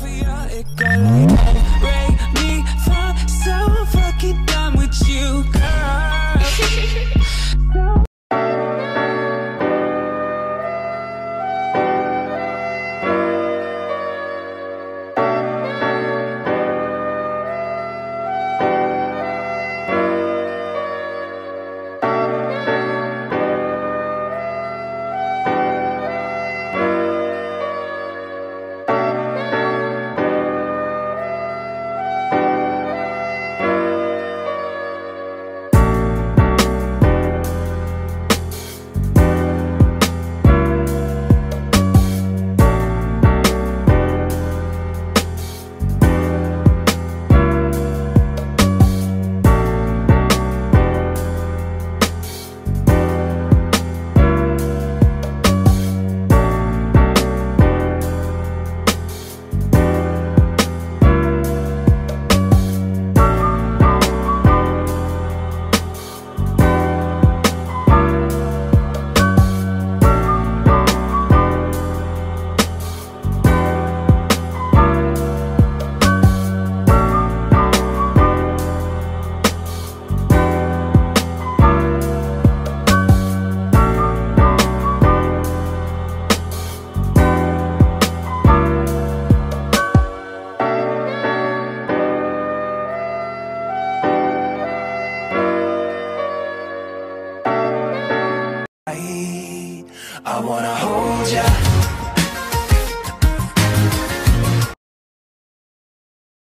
mafia, go like I wanna hold ya.